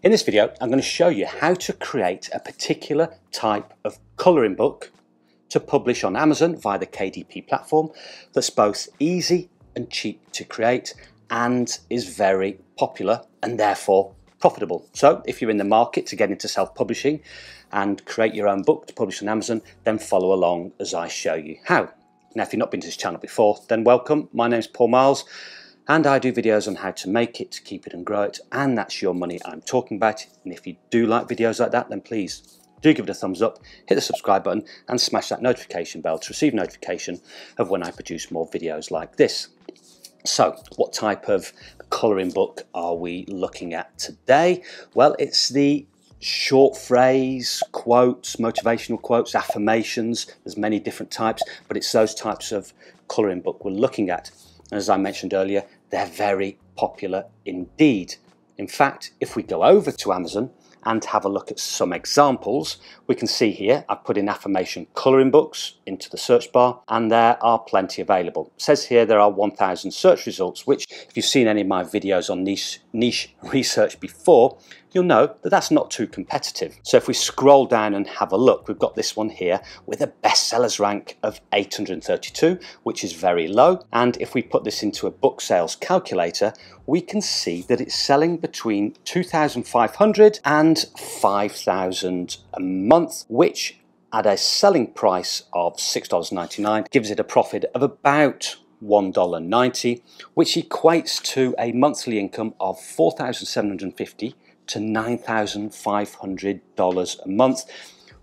In this video, I'm going to show you how to create a particular type of colouring book to publish on Amazon via the KDP platform that's both easy and cheap to create and is very popular and therefore profitable. So if you're in the market to get into self-publishing and create your own book to publish on Amazon, then follow along as I show you how. Now, if you've not been to this channel before, then welcome. My name's Paul Marles and I do videos on how to make it, keep it and grow it, and that's your money I'm talking about. And if you do like videos like that, then please do give it a thumbs up, hit the subscribe button, and smash that notification bell to receive notification of when I produce more videos like this. So, what type of colouring book are we looking at today? Well, it's the short phrase, quotes, motivational quotes, affirmations. There's many different types, but it's those types of colouring book we're looking at. And as I mentioned earlier, they're very popular indeed. In fact, if we go over to Amazon and have a look at some examples, we can see here I've put in affirmation colouring books into the search bar and there are plenty available. It says here there are 1000 search results, which if you've seen any of my videos on niche, niche research before, you'll know that that's not too competitive. So if we scroll down and have a look, we've got this one here with a bestsellers rank of 832, which is very low. And if we put this into a book sales calculator, we can see that it's selling between 2,500 and 5,000 a month, which at a selling price of $6.99 gives it a profit of about $1.90, which equates to a monthly income of 4,750 to $9,500 a month,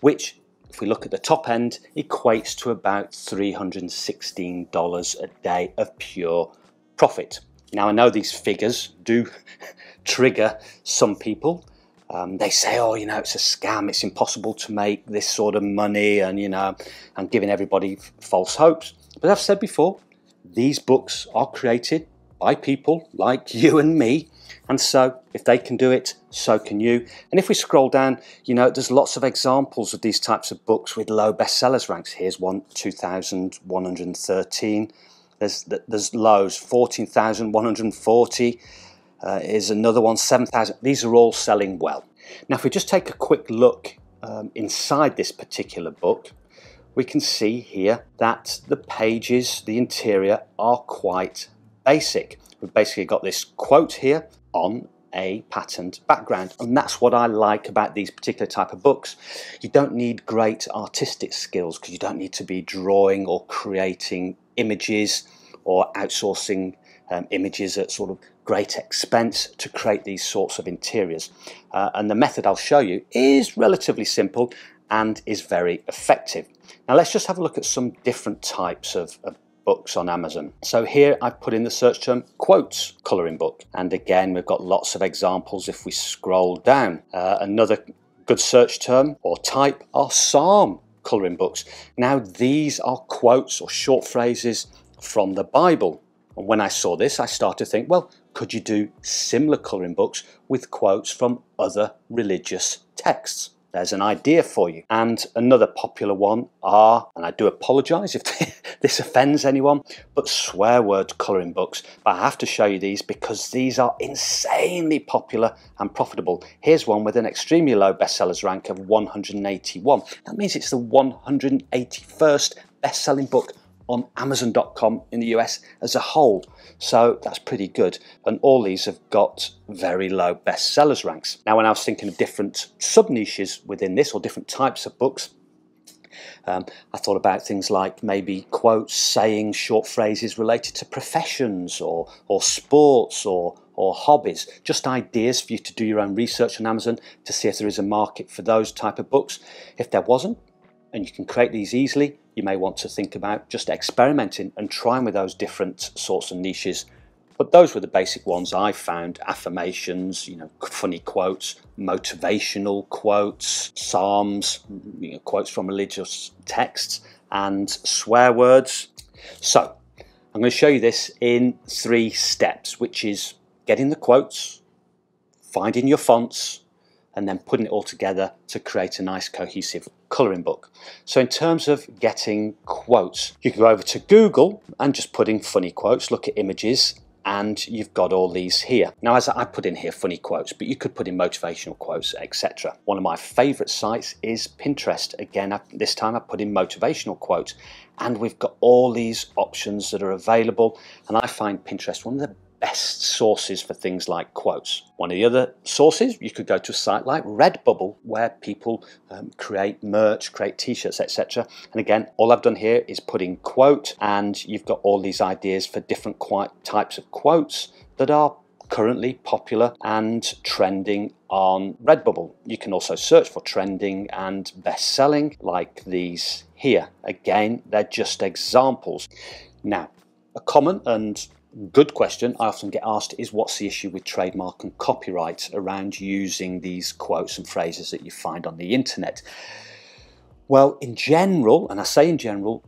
which, if we look at the top end, equates to about $316 a day of pure profit. Now, I know these figures do trigger some people. Um, they say, oh, you know, it's a scam, it's impossible to make this sort of money, and, you know, I'm giving everybody false hopes. But I've said before, these books are created by people like you and me and so, if they can do it, so can you. And if we scroll down, you know, there's lots of examples of these types of books with low bestsellers ranks. Here's one, 2,113. There's, there's lows, 14,140. Uh, is another one, 7,000. These are all selling well. Now, if we just take a quick look um, inside this particular book, we can see here that the pages, the interior, are quite basic. We've basically got this quote here on a patterned background. And that's what I like about these particular type of books. You don't need great artistic skills because you don't need to be drawing or creating images or outsourcing um, images at sort of great expense to create these sorts of interiors. Uh, and the method I'll show you is relatively simple and is very effective. Now let's just have a look at some different types of, of books on Amazon. So here I've put in the search term quotes colouring book. And again, we've got lots of examples if we scroll down. Uh, another good search term or type are psalm colouring books. Now these are quotes or short phrases from the Bible. And when I saw this, I started to think, well, could you do similar colouring books with quotes from other religious texts? There's an idea for you. And another popular one are, and I do apologise if this offends anyone, but swear word colouring books. But I have to show you these because these are insanely popular and profitable. Here's one with an extremely low bestsellers rank of 181. That means it's the 181st best-selling book on Amazon.com in the US as a whole. So that's pretty good. And all these have got very low bestsellers ranks. Now, when I was thinking of different sub niches within this or different types of books, um, I thought about things like maybe quotes, sayings, short phrases related to professions or, or sports or, or hobbies. Just ideas for you to do your own research on Amazon to see if there is a market for those type of books. If there wasn't, and you can create these easily, you may want to think about just experimenting and trying with those different sorts of niches. But those were the basic ones I found affirmations, you know, funny quotes, motivational quotes, psalms, mm, you know, quotes from religious texts, and swear words. So, I'm going to show you this in three steps, which is getting the quotes, finding your fonts, and then putting it all together to create a nice cohesive colouring book. So in terms of getting quotes, you can go over to Google and just put in funny quotes, look at images and you've got all these here. Now, as I put in here funny quotes, but you could put in motivational quotes, etc. One of my favorite sites is Pinterest. Again, this time I put in motivational quotes, and we've got all these options that are available. And I find Pinterest one of the best sources for things like quotes. One of the other sources, you could go to a site like Redbubble where people um, create merch, create t-shirts, etc. And again, all I've done here is put in quote and you've got all these ideas for different types of quotes that are currently popular and trending on Redbubble. You can also search for trending and best selling like these here. Again, they're just examples. Now, a common and good question I often get asked is what's the issue with trademark and copyright around using these quotes and phrases that you find on the internet? Well, in general, and I say in general,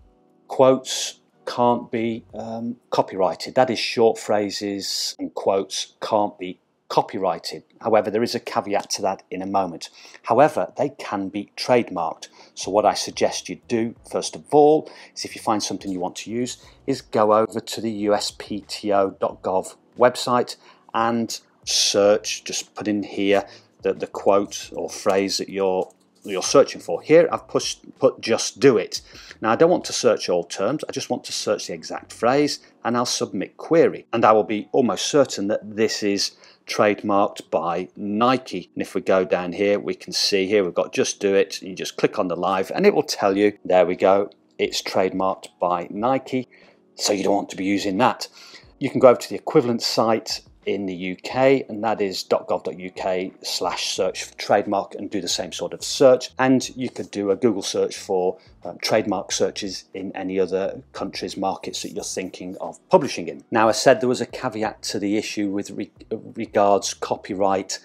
quotes can't be um, copyrighted. That is, short phrases and quotes can't be copyrighted. However, there is a caveat to that in a moment. However, they can be trademarked. So what I suggest you do, first of all, is if you find something you want to use, is go over to the uspto.gov website and search, just put in here the, the quote or phrase that you're you're searching for. Here I've pushed, put just do it. Now I don't want to search all terms, I just want to search the exact phrase and I'll submit query. And I will be almost certain that this is trademarked by Nike. And if we go down here, we can see here we've got just do it. You just click on the live and it will tell you, there we go, it's trademarked by Nike. So you don't want to be using that. You can go over to the equivalent site in the UK, and that is .gov.uk slash search for trademark and do the same sort of search. And you could do a Google search for um, trademark searches in any other countries, markets that you're thinking of publishing in. Now, I said there was a caveat to the issue with re regards copyright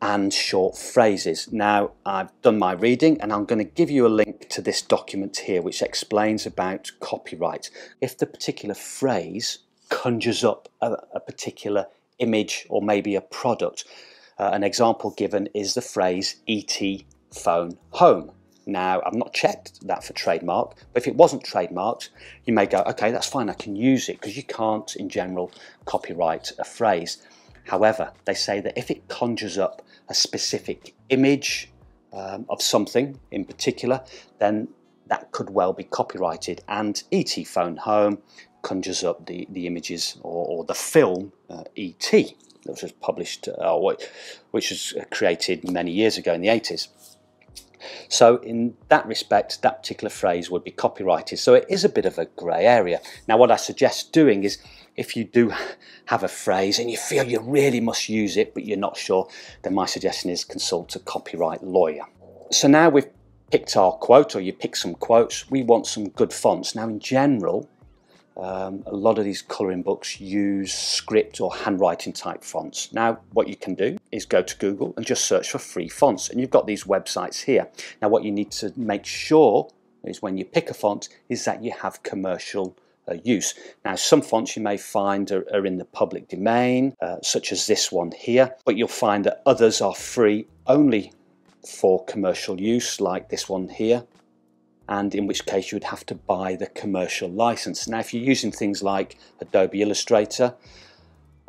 and short phrases. Now, I've done my reading and I'm going to give you a link to this document here which explains about copyright. If the particular phrase conjures up a, a particular image or maybe a product. Uh, an example given is the phrase ET phone home. Now, I've not checked that for trademark, but if it wasn't trademarked, you may go, okay, that's fine, I can use it because you can't, in general, copyright a phrase. However, they say that if it conjures up a specific image um, of something in particular, then that could well be copyrighted. And ET phone home conjures up the, the images or, or the film uh, E.T. that was published, uh, which was created many years ago in the 80s. So in that respect, that particular phrase would be copyrighted. So it is a bit of a grey area. Now what I suggest doing is if you do have a phrase and you feel you really must use it, but you're not sure, then my suggestion is consult a copyright lawyer. So now we've picked our quote or you pick some quotes, we want some good fonts. Now in general, um, a lot of these colouring books use script or handwriting type fonts. Now, what you can do is go to Google and just search for free fonts, and you've got these websites here. Now, what you need to make sure is when you pick a font is that you have commercial uh, use. Now, some fonts you may find are, are in the public domain, uh, such as this one here, but you'll find that others are free only for commercial use, like this one here and in which case you would have to buy the commercial license. Now, if you're using things like Adobe Illustrator,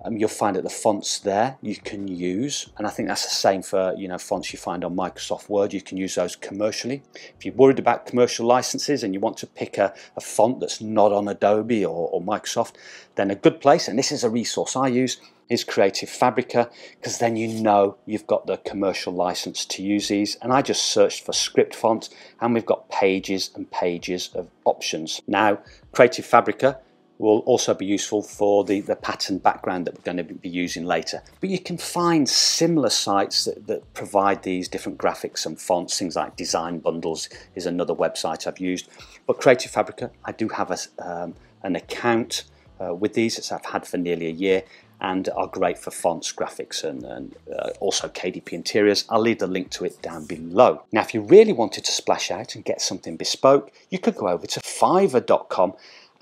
um, you'll find that the fonts there you can use, and I think that's the same for you know fonts you find on Microsoft Word. You can use those commercially. If you're worried about commercial licenses and you want to pick a, a font that's not on Adobe or, or Microsoft, then a good place, and this is a resource I use, is Creative Fabrica because then you know you've got the commercial license to use these and I just searched for script font and we've got pages and pages of options. Now Creative Fabrica will also be useful for the, the pattern background that we're going to be using later. But you can find similar sites that, that provide these different graphics and fonts, things like Design Bundles is another website I've used. But Creative Fabrica, I do have a, um, an account uh, with these that I've had for nearly a year and are great for fonts, graphics, and, and uh, also KDP interiors. I'll leave the link to it down below. Now, if you really wanted to splash out and get something bespoke, you could go over to fiverr.com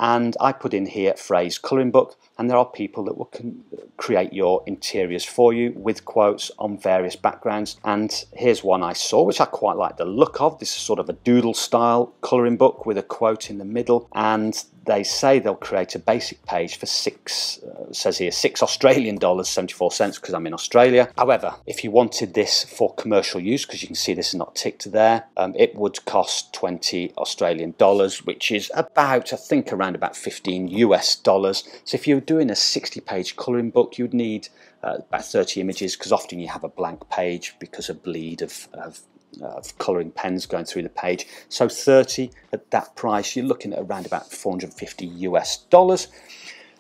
and I put in here phrase colouring book and there are people that will create your interiors for you with quotes on various backgrounds. And here's one I saw which I quite like the look of. This is sort of a doodle style colouring book with a quote in the middle. And they say they'll create a basic page for six, uh, says here, six Australian dollars, 74 cents, because I'm in Australia. However, if you wanted this for commercial use, because you can see this is not ticked there, um, it would cost 20 Australian dollars, which is about, I think, around about 15 US dollars. So if you're doing a 60 page colouring book, you'd need uh, about 30 images because often you have a blank page because of bleed of, of of colouring pens going through the page. So 30 at that price, you're looking at around about 450 US dollars.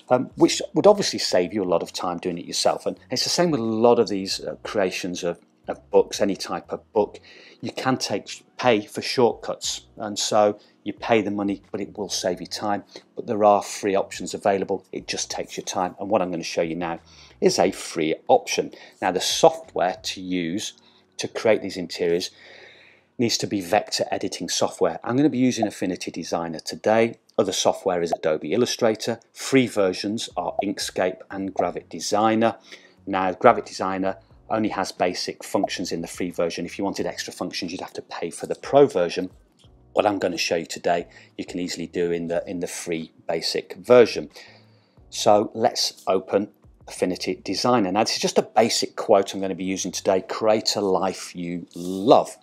Um, which would obviously save you a lot of time doing it yourself. And it's the same with a lot of these uh, creations of, of books, any type of book. You can take pay for shortcuts, and so you pay the money, but it will save you time. But there are free options available. It just takes your time. And what I'm going to show you now is a free option. Now, the software to use to create these interiors needs to be vector editing software. I'm going to be using Affinity Designer today. Other software is Adobe Illustrator. Free versions are Inkscape and Gravit Designer. Now, Gravit Designer only has basic functions in the free version. If you wanted extra functions, you'd have to pay for the pro version. What I'm going to show you today, you can easily do in the, in the free basic version. So let's open Affinity Designer. Now, this is just a basic quote I'm going to be using today create a life you love.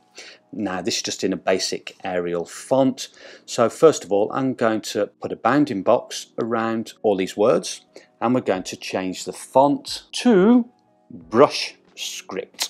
Now, this is just in a basic Arial font. So, first of all, I'm going to put a bounding box around all these words, and we're going to change the font to brush script.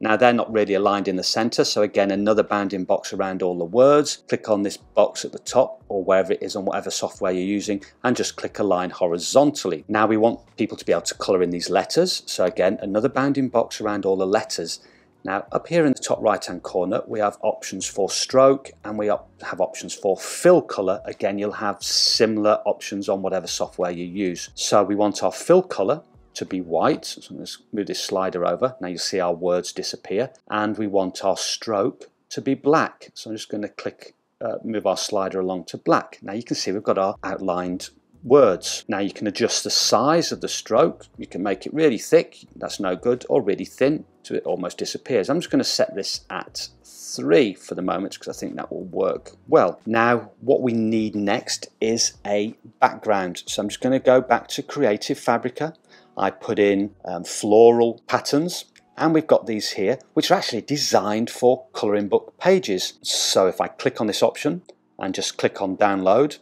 Now they're not really aligned in the center, so again another bounding box around all the words. Click on this box at the top or wherever it is on whatever software you're using and just click align horizontally. Now we want people to be able to color in these letters, so again another bounding box around all the letters. Now up here in the top right hand corner we have options for stroke and we have options for fill color. Again you'll have similar options on whatever software you use. So we want our fill color to be white. So to move this slider over. Now you'll see our words disappear. And we want our stroke to be black. So I'm just going to click, uh, move our slider along to black. Now you can see we've got our outlined words. Now you can adjust the size of the stroke. You can make it really thick, that's no good, or really thin, so it almost disappears. I'm just going to set this at 3 for the moment because I think that will work well. Now what we need next is a background. So I'm just going to go back to Creative Fabrica I put in um, floral patterns and we've got these here which are actually designed for colouring book pages. So if I click on this option and just click on download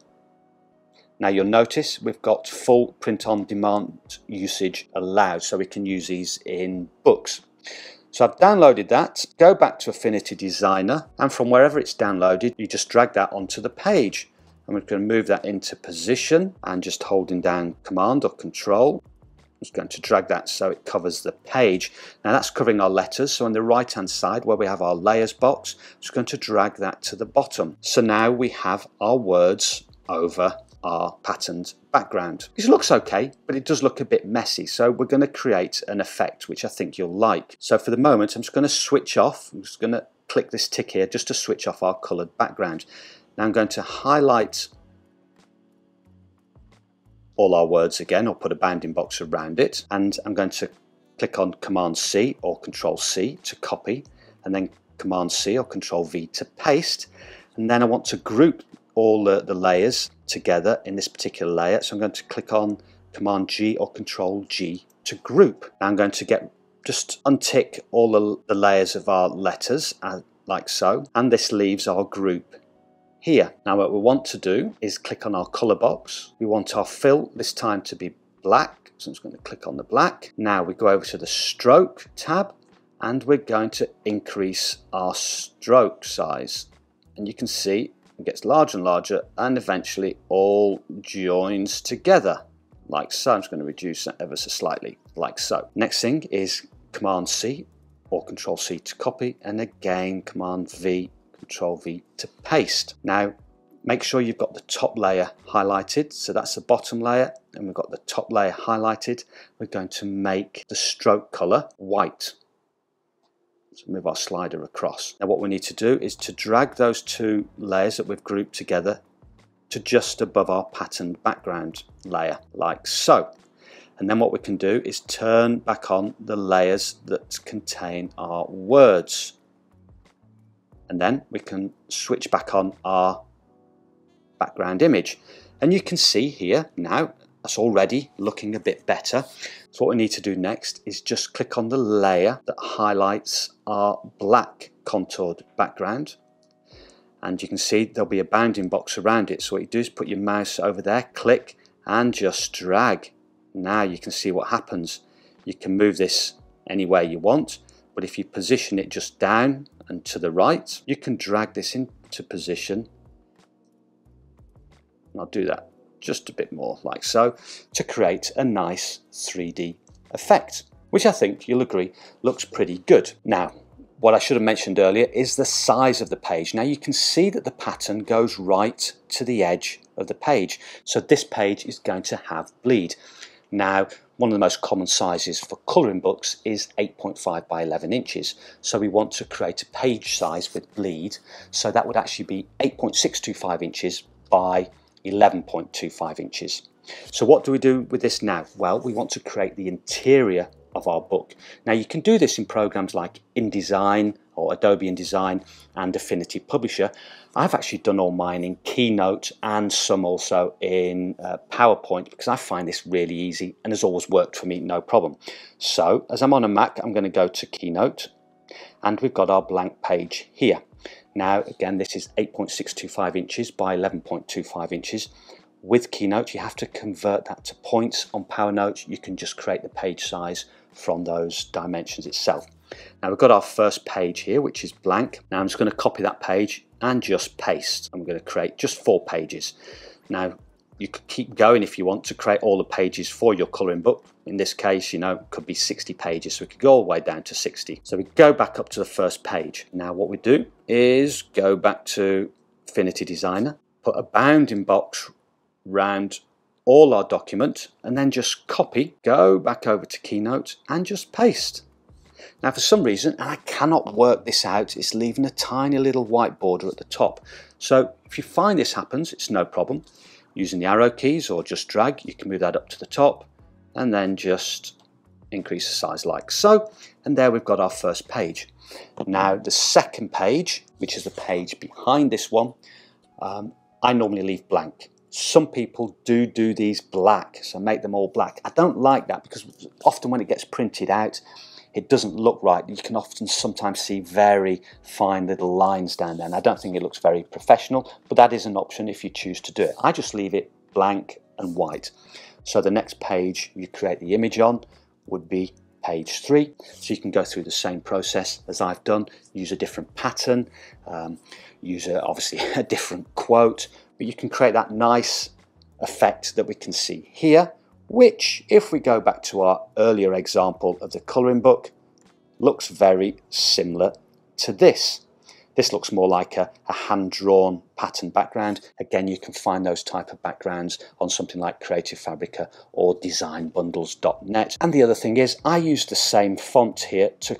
now you'll notice we've got full print on demand usage allowed so we can use these in books. So I've downloaded that, go back to Affinity Designer and from wherever it's downloaded you just drag that onto the page. I'm going to move that into position and just holding down command or control just going to drag that so it covers the page. Now that's covering our letters. So on the right hand side where we have our layers box, I'm just going to drag that to the bottom. So now we have our words over our patterned background. This looks okay, but it does look a bit messy. So we're going to create an effect which I think you'll like. So for the moment, I'm just going to switch off. I'm just going to click this tick here just to switch off our colored background. Now I'm going to highlight all our words again or put a bounding box around it. And I'm going to click on Command C or Control C to copy and then Command C or Control V to paste. And then I want to group all the, the layers together in this particular layer. So I'm going to click on Command G or Control G to group. Now I'm going to get just untick all the, the layers of our letters uh, like so. And this leaves our group here. Now what we want to do is click on our color box. We want our fill this time to be black. So I'm just going to click on the black. Now we go over to the stroke tab and we're going to increase our stroke size. And you can see it gets larger and larger and eventually all joins together like so. I'm just going to reduce that ever so slightly like so. Next thing is Command C or Control C to copy and again Command V Control V to paste. Now, make sure you've got the top layer highlighted. So that's the bottom layer and we've got the top layer highlighted. We're going to make the stroke color white. So move our slider across. Now what we need to do is to drag those two layers that we've grouped together to just above our patterned background layer, like so. And then what we can do is turn back on the layers that contain our words and then we can switch back on our background image And you can see here now, that's already looking a bit better. So what we need to do next is just click on the layer that highlights our black contoured background. And you can see there'll be a bounding box around it. So what you do is put your mouse over there, click, and just drag. Now you can see what happens. You can move this any way you want, but if you position it just down and to the right, you can drag this into position. And I'll do that just a bit more like so to create a nice 3D effect, which I think you'll agree looks pretty good. Now, what I should have mentioned earlier is the size of the page. Now you can see that the pattern goes right to the edge of the page. So this page is going to have bleed. Now, one of the most common sizes for colouring books is 8.5 by 11 inches. So we want to create a page size with bleed. So that would actually be 8.625 inches by 11.25 inches. So what do we do with this now? Well, we want to create the interior of our book. Now you can do this in programs like InDesign or Adobe InDesign and Affinity Publisher. I've actually done all mine in Keynote and some also in uh, PowerPoint because I find this really easy and has always worked for me, no problem. So as I'm on a Mac, I'm going to go to Keynote and we've got our blank page here. Now, again, this is 8.625 inches by 11.25 inches. With Keynote, you have to convert that to points. On PowerNote, you can just create the page size from those dimensions itself. Now we've got our first page here, which is blank. Now I'm just going to copy that page and just paste. I'm going to create just four pages. Now you could keep going if you want to create all the pages for your colouring book. In this case, you know, could be 60 pages, so we could go all the way down to 60. So we go back up to the first page. Now what we do is go back to Affinity Designer, put a bounding box round all our document and then just copy, go back over to Keynote and just paste. Now for some reason, and I cannot work this out, it's leaving a tiny little white border at the top. So if you find this happens, it's no problem. Using the arrow keys or just drag, you can move that up to the top and then just increase the size like so. And there we've got our first page. Now the second page, which is the page behind this one, um, I normally leave blank. Some people do do these black, so make them all black. I don't like that because often when it gets printed out, it doesn't look right. You can often sometimes see very fine little lines down there, and I don't think it looks very professional, but that is an option if you choose to do it. I just leave it blank and white. So the next page you create the image on would be page three. So you can go through the same process as I've done, use a different pattern, um, use a, obviously a different quote, but you can create that nice effect that we can see here which, if we go back to our earlier example of the colouring book, looks very similar to this. This looks more like a, a hand-drawn pattern background. Again, you can find those type of backgrounds on something like Creative Fabrica or designbundles.net. And the other thing is, I use the same font here to,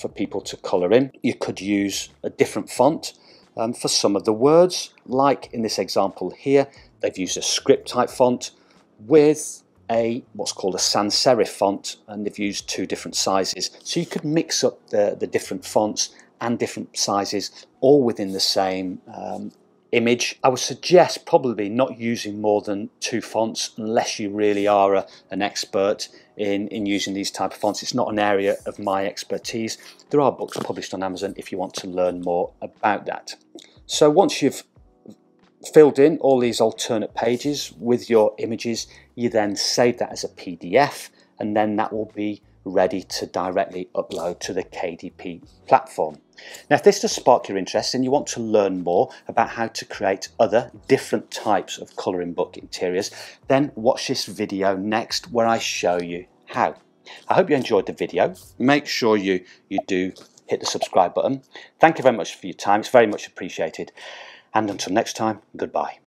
for people to colour in. You could use a different font um, for some of the words, like in this example here, they've used a script type font with a what's called a sans serif font and they've used two different sizes so you could mix up the, the different fonts and different sizes all within the same um, image. I would suggest probably not using more than two fonts unless you really are a, an expert in, in using these type of fonts. It's not an area of my expertise. There are books published on Amazon if you want to learn more about that. So once you've filled in all these alternate pages with your images, you then save that as a PDF and then that will be ready to directly upload to the KDP platform. Now if this does spark your interest and you want to learn more about how to create other different types of colouring book interiors, then watch this video next where I show you how. I hope you enjoyed the video. Make sure you, you do hit the subscribe button. Thank you very much for your time. It's very much appreciated. And until next time, goodbye.